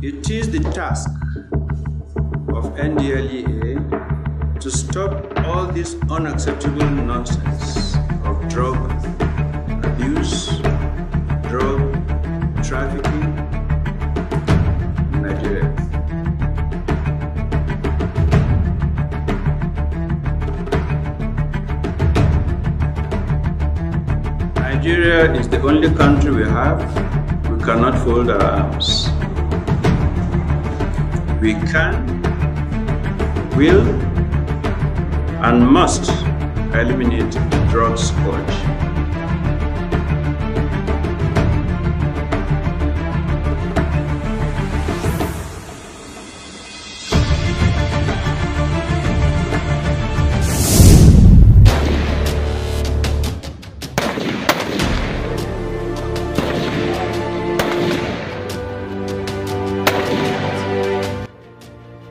It is the task of NDLEA to stop all this unacceptable nonsense of drug abuse, drug trafficking in Nigeria. Nigeria is the only country we have. We cannot fold our arms. We can, will, and must eliminate drug scourge.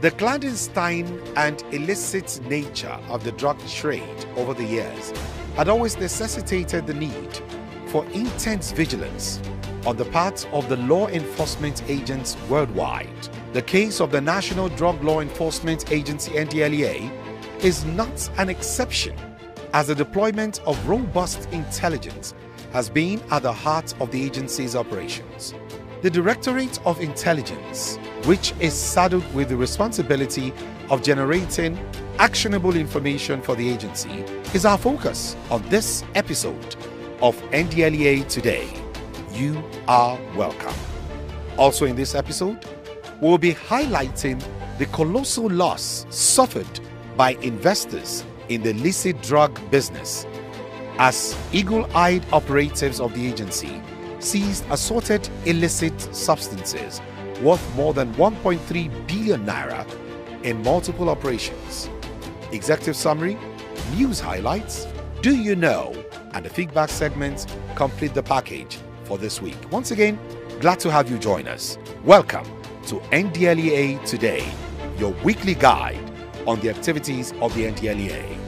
The clandestine and illicit nature of the drug trade over the years had always necessitated the need for intense vigilance on the part of the law enforcement agents worldwide. The case of the National Drug Law Enforcement Agency NDLEA is not an exception, as the deployment of robust intelligence has been at the heart of the agency's operations. The Directorate of Intelligence, which is saddled with the responsibility of generating actionable information for the agency, is our focus on this episode of NDLEA Today. You are welcome. Also, in this episode, we'll be highlighting the colossal loss suffered by investors in the illicit drug business as eagle eyed operatives of the agency seized assorted illicit substances worth more than 1.3 billion naira in multiple operations. Executive summary, news highlights, do you know, and the feedback segments complete the package for this week. Once again, glad to have you join us. Welcome to NDLEA Today, your weekly guide on the activities of the NDLEA.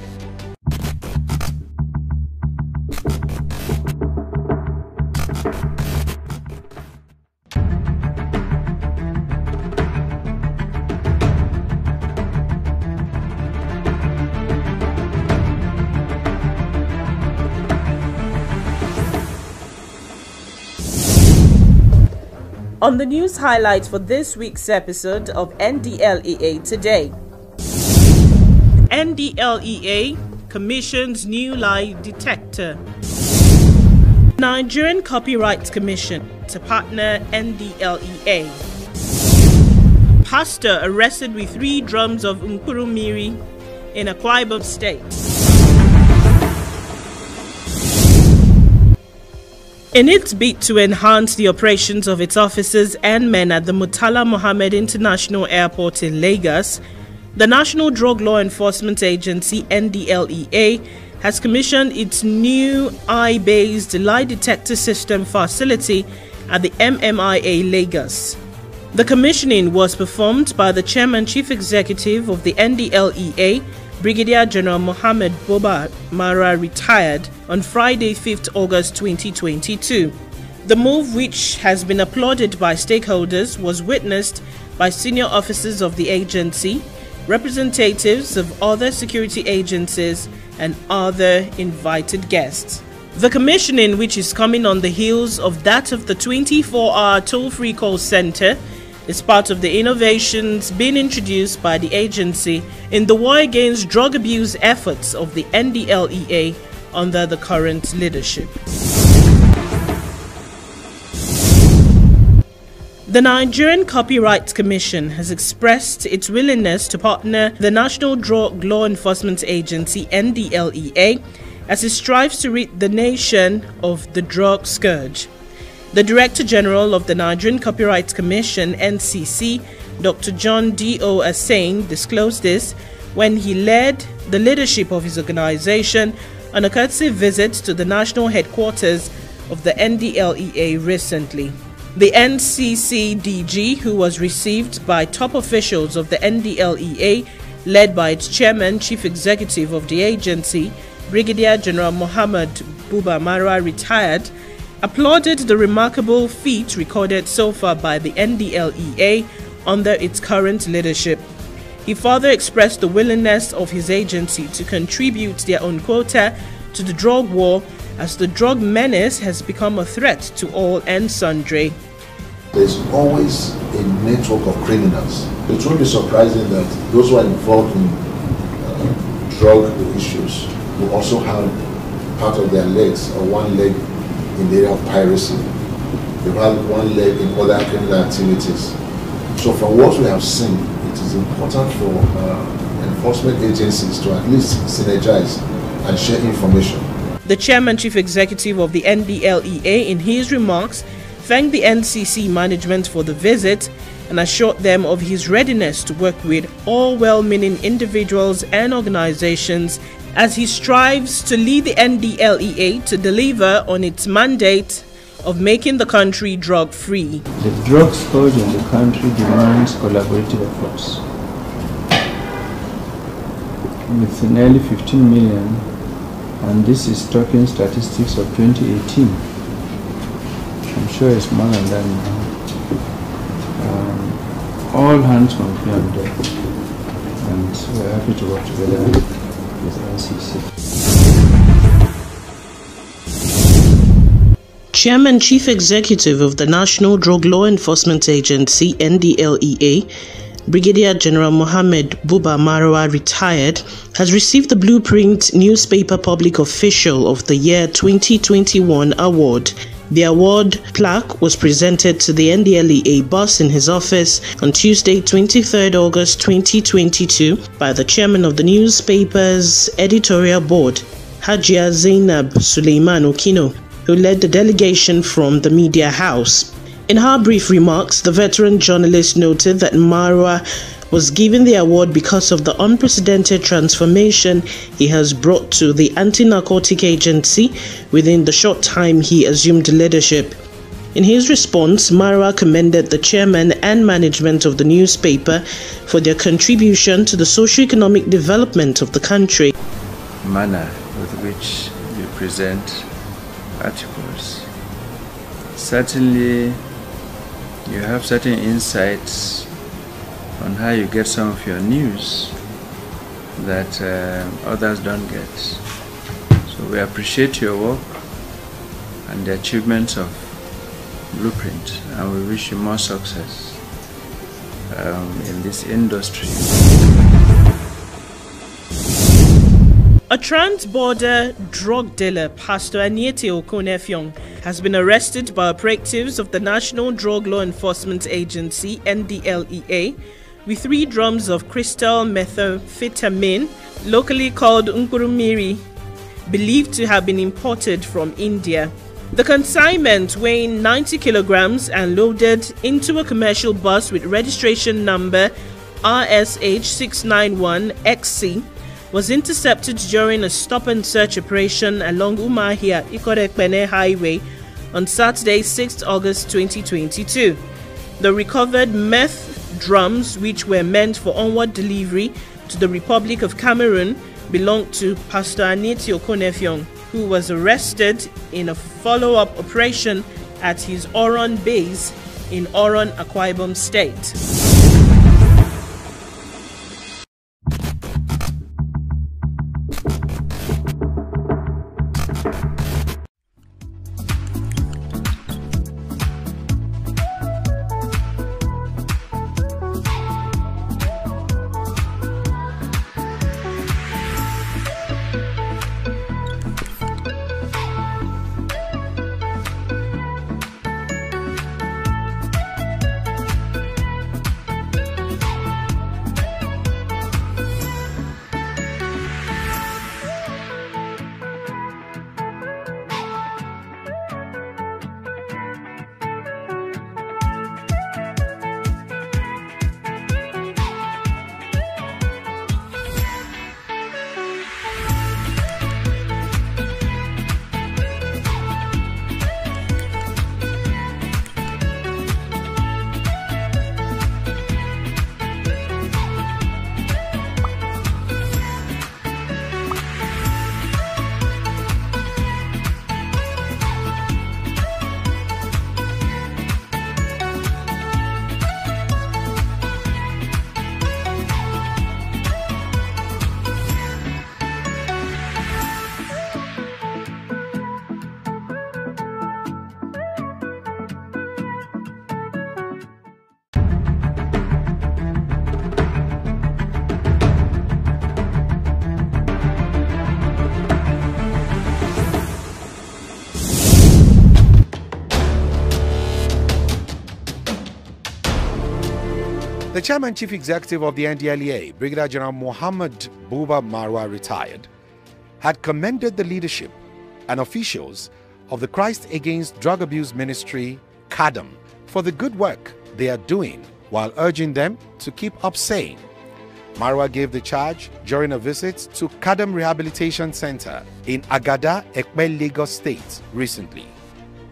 On the news highlights for this week's episode of NDLEA Today. NDLEA commissions new lie detector. Nigerian Copyright Commission to partner NDLEA. Pastor arrested with three drums of Miri in Akwa Ibom State. In its bid to enhance the operations of its officers and men at the Murtala Mohammed International Airport in Lagos, the National Drug Law Enforcement Agency NDLEA has commissioned its new eye based lie detector system facility at the MMIA Lagos. The commissioning was performed by the Chairman Chief Executive of the NDLEA, Brigadier General Mohammed Buba Marwa retired on Friday, 5th August 2022. The move, which has been applauded by stakeholders, was witnessed by senior officers of the agency, representatives of other security agencies, and other invited guests. The commissioning, which is coming on the heels of that of the 24 hour toll free call center, is part of the innovations being introduced by the agency in the war against drug abuse efforts of the NDLEA under the current leadership. The Nigerian Copyright Commission has expressed its willingness to partner the National Drug Law Enforcement Agency NDLEA as it strives to rid the nation of the drug scourge. The Director General of the Nigerian Copyright Commission, NCC, Dr. John D.O. Asein, disclosed this when he led the leadership of his organization on a courtesy visit to the national headquarters of the NDLEA recently. The NCC DG, who was received by top officials of the NDLEA, led by its chairman, chief executive of the agency, Brigadier General Mohammed Buba Marwa, retired, applauded the remarkable feat recorded so far by the NDLEA under its current leadership. He further expressed the willingness of his agency to contribute their own quota to the drug war as the drug menace has become a threat to all and sundry. There's always a network of criminals. It will be surprising that those who are involved in uh, drug issues will also have part of their legs or one leg in the area of piracy. They have one leg in other criminal activities. So from what we have seen, it is important for uh, enforcement agencies to at least synergize and share information. The chairman chief executive of the NDLEA, in his remarks, thanked the NCC management for the visit and assured them of his readiness to work with all well meaning individuals and organizations as he strives to lead the NDLEA to deliver on its mandate of making the country drug free. The drug scourge in the country demands collaborative efforts. With nearly 15 million, and this is talking statistics of 2018 I'm sure it's more than that now. Um, all hands on deck, and we're happy to work together. Chairman Chief Executive of the National Drug Law Enforcement Agency, NDLEA, Brigadier General Mohammed Buba Marwa, retired, has received the Blueprint Newspaper Public Official of the Year 2021 award the award plaque was presented to the NDLEA boss in his office on Tuesday, 23rd August 2022 by the chairman of the newspaper's editorial board, Hajia Zainab Suleiman Okino, who led the delegation from the media house. In her brief remarks, the veteran journalist noted that Marwa was given the award because of the unprecedented transformation he has brought to the anti narcotic agency within the short time he assumed leadership. In his response, Marwa commended the chairman and management of the newspaper for their contribution to the socio-economic development of the country. Manner with which you present articles. Certainly, you have certain insights on how you get some of your news that uh, others don't get. So we appreciate your work and the achievements of Blueprint and we wish you more success um, in this industry. A trans-border drug dealer, Pastor Aniete Okon Effiong, has been arrested by operatives of the National Drug Law Enforcement Agency, NDLEA, with three drums of crystal methamphetamine, locally called Nkurumiri, believed to have been imported from India. The consignment, weighing 90 kilograms and loaded into a commercial bus with registration number RSH691XC, was intercepted during a stop and search operation along Umuahia Ikot Ekpene Highway on Saturday, 6 August 2022. The recovered meth drums, which were meant for onward delivery to the Republic of Cameroon, belonged to Pastor Aniete Okon Effiong, who was arrested in a follow up operation at his Oron base in Oron, Akwa Ibom State. Chairman chief executive of the NDLEA, Brigadier General Muhammad Buba Marwa, retired, had commended the leadership and officials of the Christ Against Drug Abuse Ministry, CADAM, for the good work they are doing while urging them to keep up saying. Marwa gave the charge during a visit to CADAM Rehabilitation Center in Agada, Ekpe, Lagos State recently.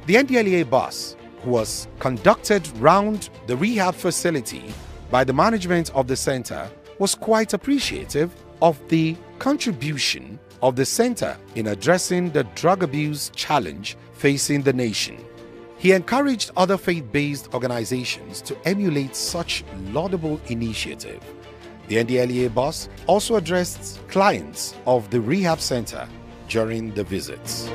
The NDLEA boss, who was conducted round the rehab facility by the management of the center, was quite appreciative of the contribution of the center in addressing the drug abuse challenge facing the nation. He encouraged other faith based organizations to emulate such laudable initiative. The NDLEA boss also addressed clients of the rehab center during the visits.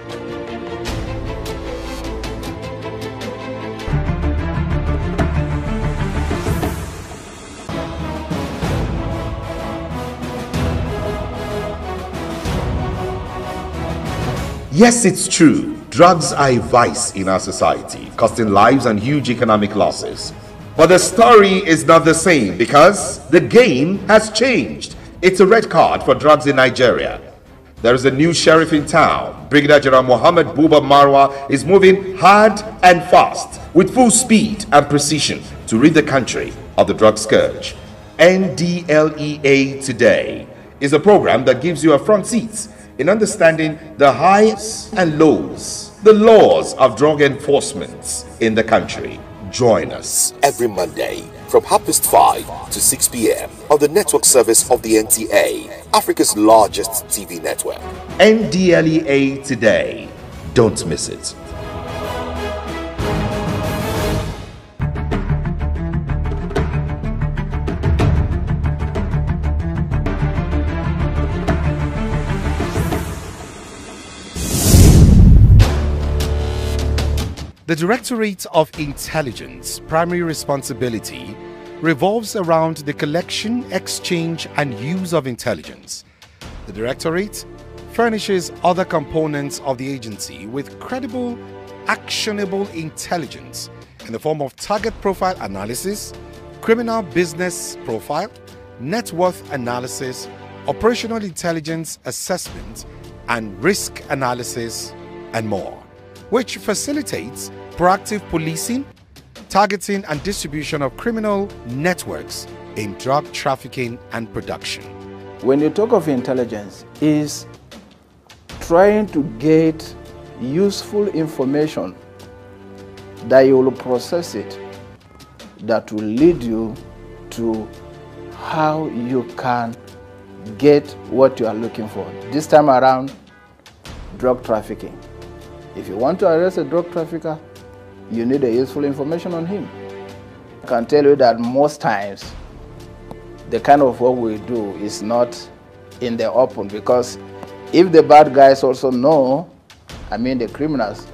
Yes, it's true. Drugs are a vice in our society, costing lives and huge economic losses. But the story is not the same because the game has changed. It's a red card for drugs in Nigeria. There is a new sheriff in town. Brigadier General Mohammed Buba Marwa is moving hard and fast with full speed and precision to rid the country of the drug scourge. NDLEA Today is a program that gives you a front seat in understanding the highs and lows, the laws of drug enforcement in the country. Join us every Monday from half past 5 to 6 p.m. on the network service of the NTA, Africa's largest TV network. NDLEA Today. Don't miss it. The Directorate of Intelligence primary responsibility revolves around the collection, exchange, and use of intelligence. The Directorate furnishes other components of the agency with credible, actionable intelligence in the form of target profile analysis, criminal business profile, net worth analysis, operational intelligence assessment, and risk analysis, and more, which facilitates proactive policing, targeting and distribution of criminal networks in drug trafficking and production. When you talk of intelligence, is trying to get useful information that you will process it that will lead you to how you can get what you are looking for. This time around, drug trafficking. If you want to arrest a drug trafficker, you need a useful information on him. I can tell you that most times the kind of work we do is not in the open because if the bad guys also know, I mean the criminals,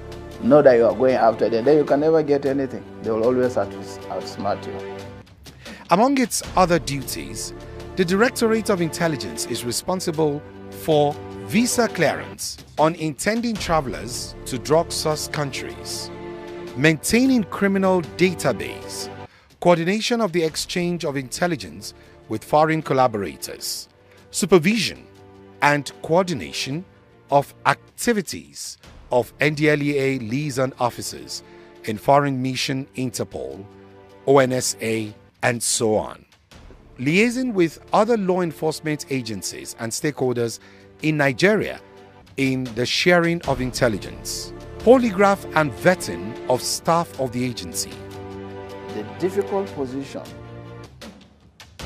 know that you are going after them, then you can never get anything. They will always outsmart you. Among its other duties, the Directorate of Intelligence is responsible for visa clearance on intending travelers to drug source countries maintaining criminal database, coordination of the exchange of intelligence with foreign collaborators, supervision and coordination of activities of NDLEA liaison officers in Foreign Mission Interpol, ONSA, and so on. Liaising with other law enforcement agencies and stakeholders in Nigeria in the sharing of intelligence polygraph and vetting of staff of the agency. The difficult position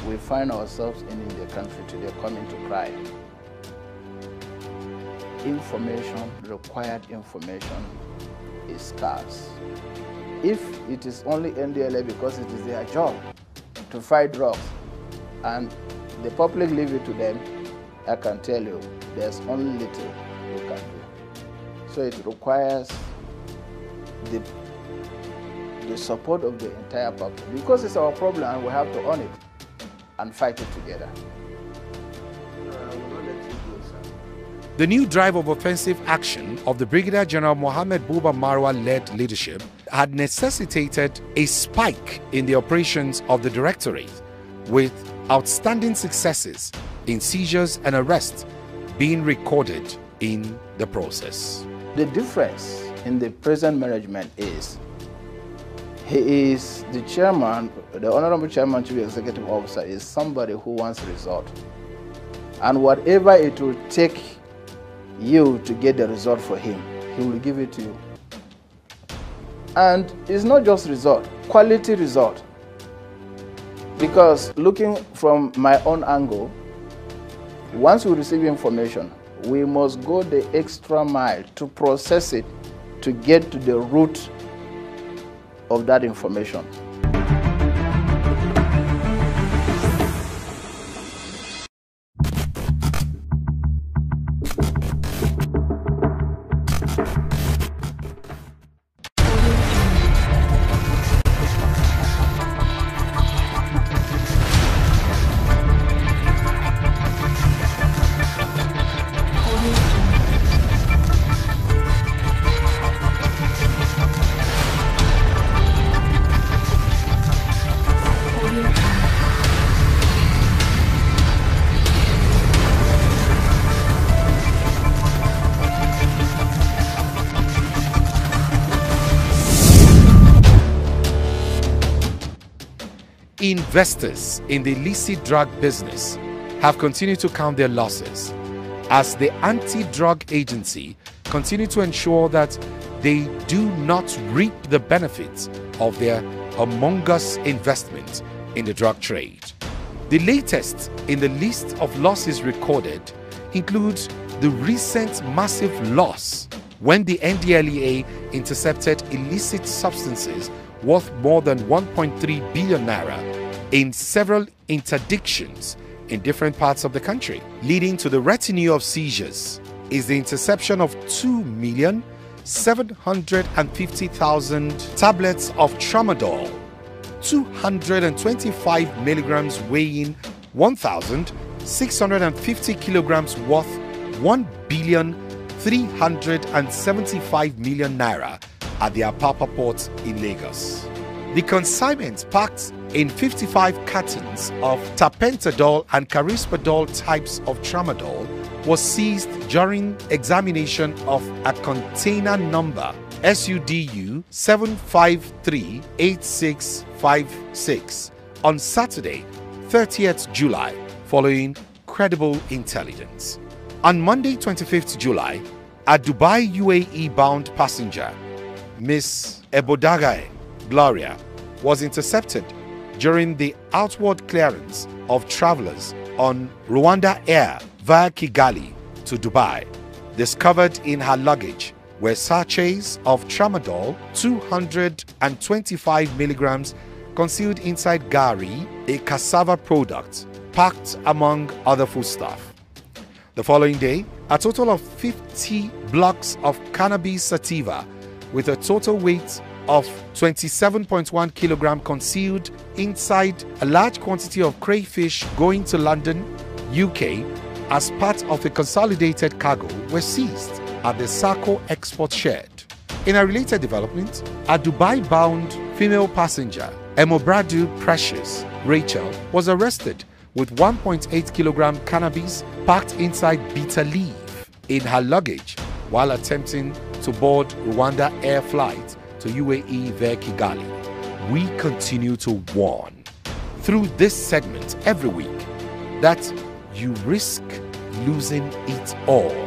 we find ourselves in in the country today coming to crime. Information, required information is scarce. If it is only NDLA because it is their job to fight drugs and the public leave it to them, I can tell you there's only little we can do. So it requires the, the support of the entire public because it's our problem and we have to own it and fight it together. The new drive of offensive action of the Brigadier General Mohammed Buba Marwa led leadership had necessitated a spike in the operations of the Directorate with outstanding successes in seizures and arrests being recorded in the process. The difference in the present management is he is the chairman, the honorable chairman, chief executive officer is somebody who wants result. And whatever it will take you to get the result for him, he will give it to you. And it's not just result, quality result. Because looking from my own angle, once you receive information, we must go the extra mile to process it to get to the root of that information. Investors in the illicit drug business have continued to count their losses as the anti-drug agency continue to ensure that they do not reap the benefits of their humongous investment in the drug trade. The latest in the list of losses recorded includes the recent massive loss when the NDLEA intercepted illicit substances worth more than 1.3 billion naira in several interdictions in different parts of the country, leading to the retinue of seizures is the interception of 2,750,000 tablets of tramadol, 225 milligrams weighing 1,650 kilograms worth 1 billion 375 million naira at the Apapa port in Lagos. The consignment packed in 55 cartons of tapentadol and carisoprodol types of tramadol was seized during examination of a container number SUDU 7538656 on Saturday, 30th July, following credible intelligence. On Monday, 25th July, a Dubai UAE bound passenger, Miss Ebodagae Gloria, was intercepted during the outward clearance of travelers on Rwanda Air via Kigali to Dubai. Discovered in her luggage were sachets of tramadol 225 milligrams concealed inside gari, a cassava product, packed among other foodstuff. The following day, a total of 50 blocks of cannabis sativa with a total weight of 27.1 kilogram concealed inside a large quantity of crayfish going to London, UK as part of a consolidated cargo were seized at the SAHCO export shed. In a related development, a Dubai bound female passenger, Emobradu Precious Rachel, was arrested with 1.8 kilogram cannabis packed inside bitter leaf in her luggage while attempting to board Rwanda Air flight to UAE via Kigali. We continue to warn through this segment every week that you risk losing it all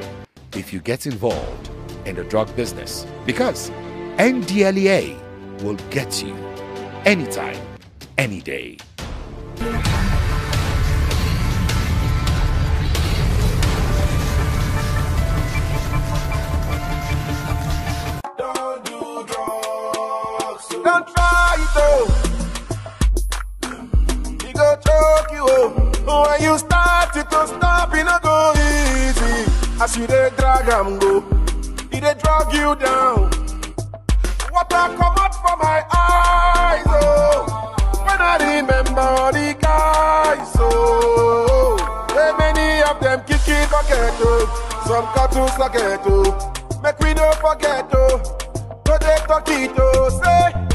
if you get involved in the drug business because NDLEA will get you anytime, any day. Don't try it though. He go choke you oh. When you start it to stop, it no go easy. As you dey drag am go, he dey drag you down. Water come out from my eyes oh. When I remember all the guys oh. Hey, many of them kick it bucket oh. Some cartoons like it. Make we no forget oh. No dey talk oh. Say.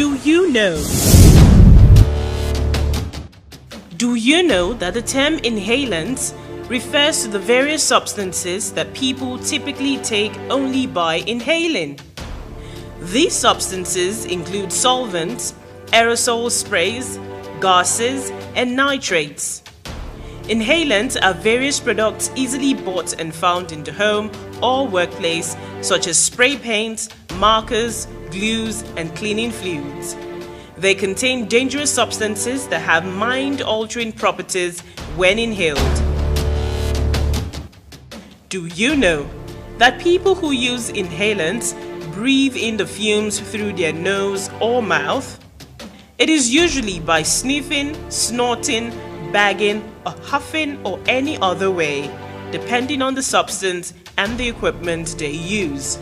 Do you know? Do you know that the term inhalants refers to the various substances that people typically take only by inhaling? These substances include solvents, aerosol sprays, gases, and nitrates. Inhalants are various products easily bought and found in the home or workplace, such as spray paints, markers, glues, and cleaning fluids. They contain dangerous substances that have mind altering properties when inhaled. Do you know that people who use inhalants breathe in the fumes through their nose or mouth? It is usually by sniffing, snorting, bagging, or huffing, or any other way, depending on the substance and the equipment they use.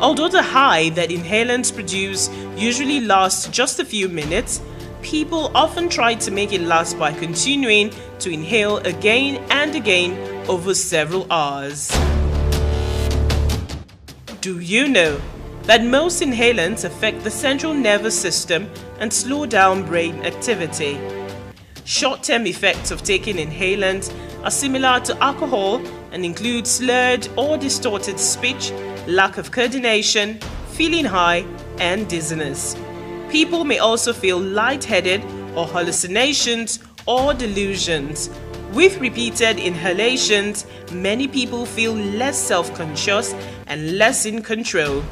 Although the high that inhalants produce usually lasts just a few minutes, people often try to make it last by continuing to inhale again and again over several hours. Do you know that most inhalants affect the central nervous system and slow down brain activity? Short term effects of taking inhalants are similar to alcohol and include slurred or distorted speech, lack of coordination, feeling high, and dizziness. People may also feel lightheaded or hallucinations or delusions. With repeated inhalations, many people feel less self conscious and less in control.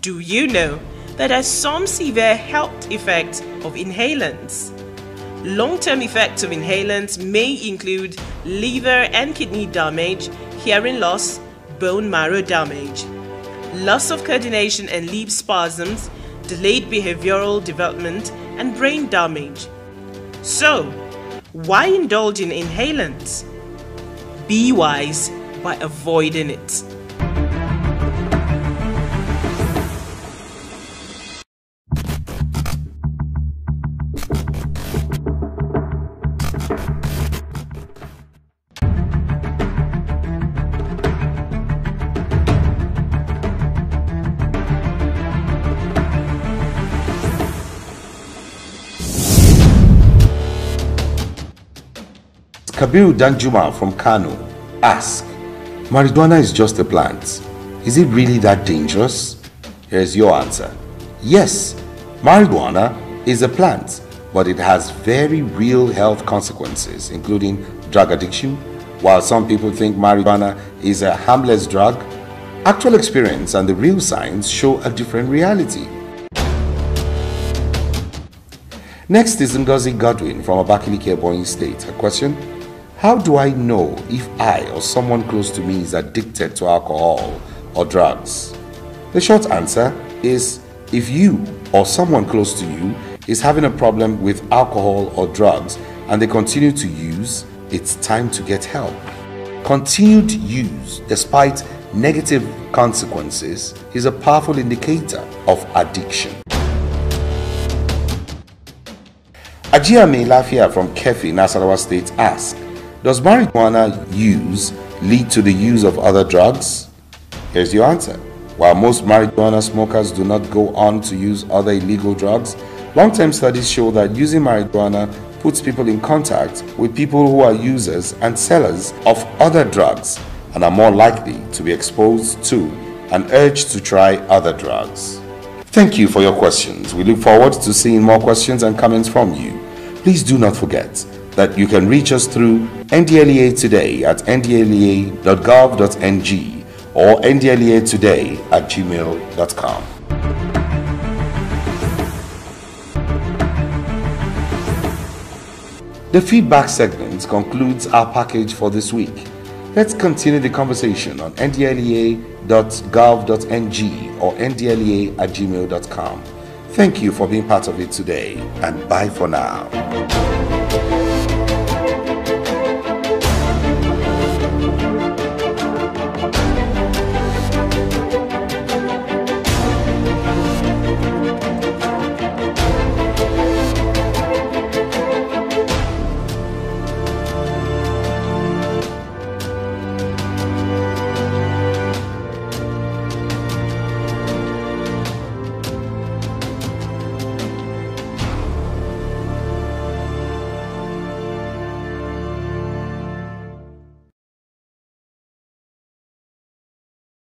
Do you know that there are some severe health effects of inhalants? Long term effects of inhalants may include liver and kidney damage, hearing loss, bone marrow damage, loss of coordination and lip spasms, delayed behavioral development, and brain damage. So, why indulge in inhalants? Be wise by avoiding it. Kabiru Danjuma from Kano ask, Marijuana is just a plant. Is it really that dangerous? Here's your answer. Yes, marijuana is a plant, but it has very real health consequences, including drug addiction. While some people think marijuana is a harmless drug, actual experience and the real science show a different reality. Next is Ngozi Godwin from Abakaliki Ebonyi State. A question how do I know if I or someone close to me is addicted to alcohol or drugs? The short answer is if you or someone close to you is having a problem with alcohol or drugs and they continue to use, it's time to get help. Continued use, despite negative consequences, is a powerful indicator of addiction. Ajia Lafia from Kefi, Nasarawa State asks, does marijuana use lead to the use of other drugs? Here's your answer. While most marijuana smokers do not go on to use other illegal drugs, long term studies show that using marijuana puts people in contact with people who are users and sellers of other drugs and are more likely to be exposed to and urged to try other drugs. Thank you for your questions. We look forward to seeing more questions and comments from you. Please do not forget that you can reach us through NDLEA Today at ndlea.gov.ng or ndlea today at gmail.com. The feedback segment concludes our package for this week. Let's continue the conversation on ndlea.gov.ng or ndlea at gmail.com. Thank you for being part of it today, and bye for now.